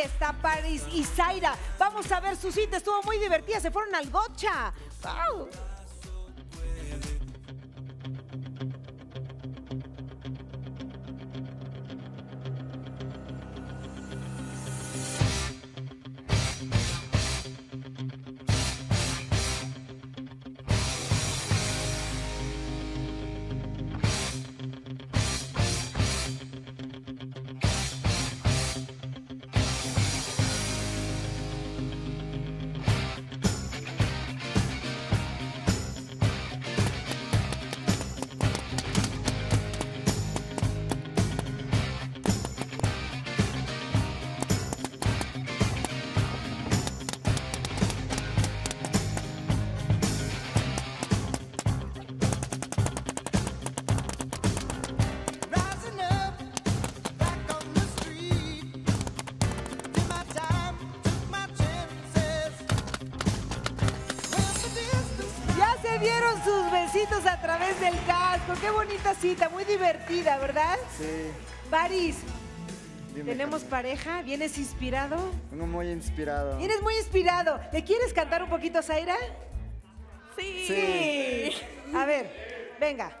está Paris y Zaira. Vamos a ver su cita, estuvo muy divertida, se fueron al gocha. ¡Wow! Dieron sus besitos a través del casco. Qué bonita cita, muy divertida, ¿verdad? Sí, Paris, dime. tenemos Carmen. pareja, ¿vienes inspirado? Vengo muy inspirado. Vienes muy inspirado. ¿Le quieres cantar un poquito, Zaira? Sí. A ver, venga.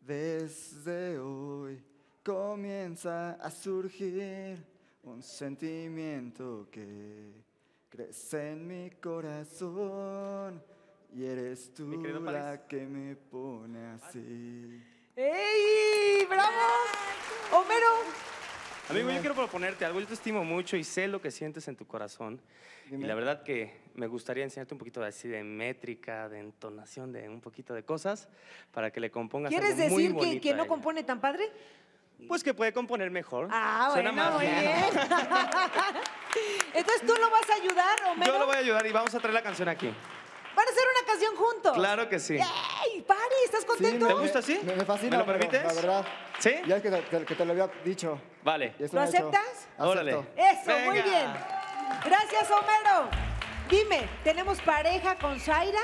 Desde hoy comienza a surgir un sentimiento que crece en mi corazón y eres tú Mi querido la que me pone así. ¡Ey! ¡Bravo! Homero, Amigo, yo quiero proponerte algo. Yo te estimo mucho y sé lo que sientes en tu corazón. Dime. Y la verdad que me gustaría enseñarte un poquito así de métrica, de entonación, de un poquito de cosas para que le compongas ¿quieres algo muy decir que, bonito que a no ella. compone tan padre? Pues que puede componer mejor. Ah, Suena bueno, más muy bien. Entonces, ¿tú lo vas a ayudar, Homero? Yo lo voy a ayudar y vamos a traer la canción aquí. ¿Van a hacer una canción juntos? Claro que sí. ¡Ey! Pari, ¿estás contento? ¿Te gusta así? Me, me fascina. ¿Me lo Homero, permites? La verdad. ¿Sí? Ya es que te, que te lo había dicho. Vale. ¿Lo aceptas? Órale. Eso, muy bien. Gracias, Homero. Dime, ¿tenemos pareja con Zaira?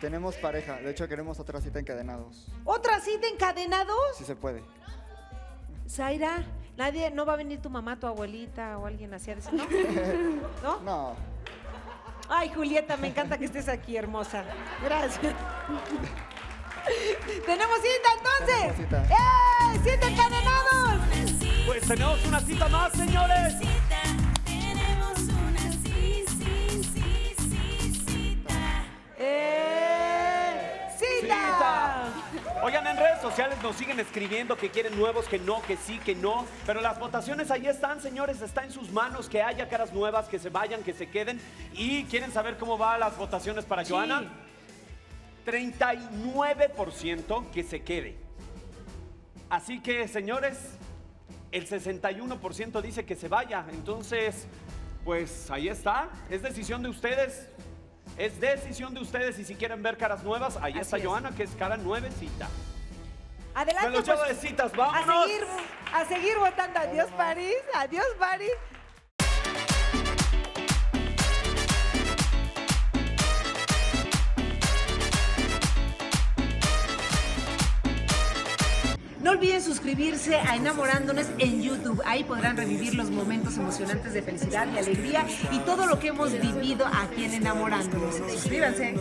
Tenemos pareja. De hecho, queremos otra cita encadenados. ¿Otra cita encadenados? Si se puede. Zaira, nadie, no va a venir tu mamá, tu abuelita o alguien así a decir, ¿no? ¿No? No. Ay, Julieta, me encanta que estés aquí, hermosa. Gracias. ¿Tenemos cita entonces? Tenemos cita. ¡Eh! ¡Cita encadenados! Pues tenemos una cita más, señores. Redes sociales nos siguen escribiendo que quieren nuevos, que no, que sí, que no. Pero las votaciones ahí están, señores. Está en sus manos que haya caras nuevas, que se vayan, que se queden. ¿Y quieren saber cómo van las votaciones para Sí. Joana? 39% que se quede. Así que, señores, el 61% dice que se vaya. Entonces, pues ahí está. Es decisión de ustedes. Es decisión de ustedes y si quieren ver caras nuevas, ahí Así está es. Joana, que es cara nuevecita. Adelante, Me llevo pues, de citas, a vámonos. seguir, a seguir votando. Adiós, París. Adiós, París. No olviden suscribirse a Enamorándonos en YouTube. Ahí podrán revivir los momentos emocionantes de felicidad y alegría y todo lo que hemos vivido aquí en Enamorándonos. Suscríbanse.